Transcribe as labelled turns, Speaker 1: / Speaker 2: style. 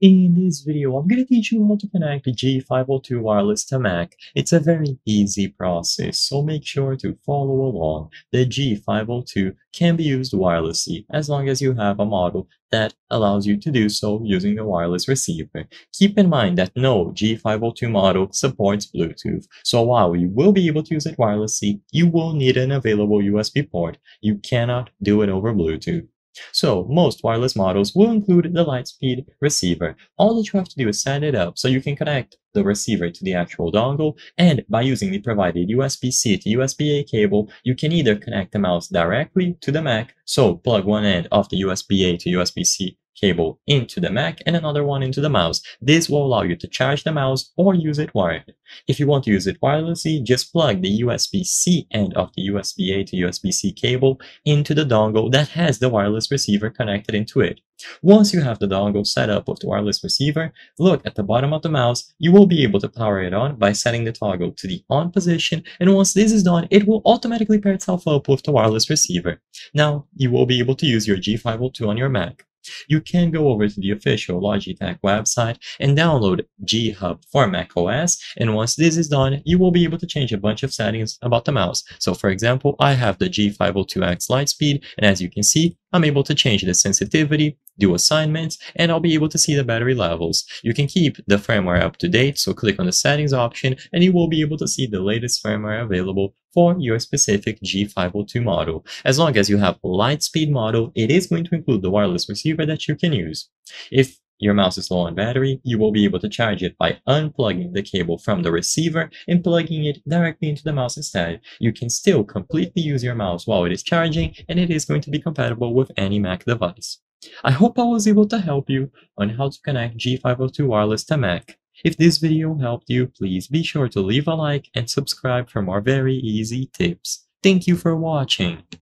Speaker 1: In this video, I'm going to teach you how to connect the G502 wireless to Mac. It's a very easy process, so make sure to follow along. The G502 can be used wirelessly as long as you have a model that allows you to do so using the wireless receiver. Keep in mind that no G502 model supports Bluetooth, so while you will be able to use it wirelessly, you will need an available USB port. You cannot do it over Bluetooth. So most wireless models will include the Lightspeed receiver. All that you have to do is set it up so you can connect the receiver to the actual dongle and by using the provided USB-C to USB-A cable, you can either connect the mouse directly to the Mac, so plug one end of the USB-A to USB-C cable into the Mac and another one into the mouse. This will allow you to charge the mouse or use it wired. If you want to use it wirelessly, just plug the USB-C end of the USB-A to USB-C cable into the dongle that has the wireless receiver connected into it. Once you have the dongle set up with the wireless receiver, look at the bottom of the mouse. You will be able to power it on by setting the toggle to the on position, and once this is done, it will automatically pair itself up with the wireless receiver. Now, you will be able to use your G502 on your Mac you can go over to the official Logitech website and download G-Hub for macOS. And once this is done, you will be able to change a bunch of settings about the mouse. So for example, I have the G502X Lightspeed, and as you can see, I'm able to change the sensitivity, do assignments, and I'll be able to see the battery levels. You can keep the firmware up to date, so click on the settings option and you will be able to see the latest firmware available for your specific G502 model. As long as you have Lightspeed model, it is going to include the wireless receiver that you can use. If your mouse is low on battery, you will be able to charge it by unplugging the cable from the receiver and plugging it directly into the mouse instead. You can still completely use your mouse while it is charging and it is going to be compatible with any Mac device. I hope I was able to help you on how to connect G502 wireless to Mac. If this video helped you, please be sure to leave a like and subscribe for more very easy tips. Thank you for watching.